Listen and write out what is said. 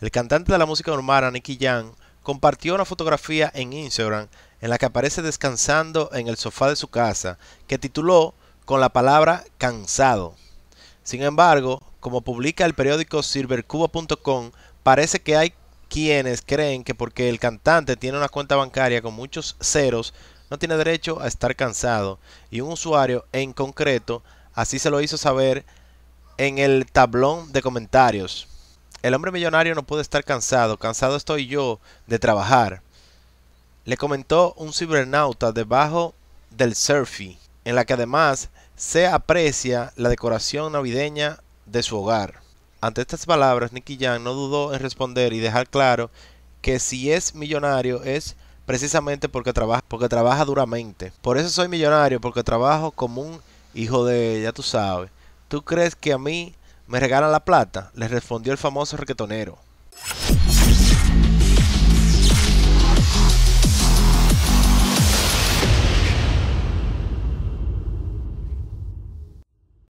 El cantante de la música urbana, Nicky Jam, compartió una fotografía en Instagram en la que aparece descansando en el sofá de su casa, que tituló con la palabra cansado. Sin embargo, como publica el periódico silvercubo.com, parece que hay quienes creen que porque el cantante tiene una cuenta bancaria con muchos ceros, no tiene derecho a estar cansado. Y un usuario en concreto así se lo hizo saber en el tablón de comentarios. El hombre millonario no puede estar cansado, cansado estoy yo de trabajar. Le comentó un cibernauta debajo del surfy, en la que además se aprecia la decoración navideña de su hogar. Ante estas palabras, Nicky Jam no dudó en responder y dejar claro que si es millonario es precisamente porque trabaja, porque trabaja duramente. Por eso soy millonario, porque trabajo como un hijo de, ya tú sabes. ¿Tú crees que a mí me regalan la plata? Le respondió el famoso requetonero.